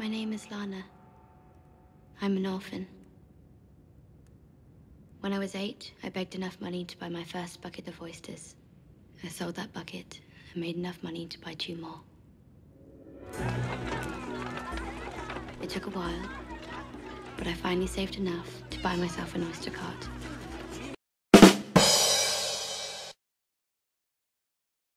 My name is Lana. I'm an orphan. When I was eight, I begged enough money to buy my first bucket of oysters. I sold that bucket and made enough money to buy two more. It took a while, but I finally saved enough to buy myself an oyster cart.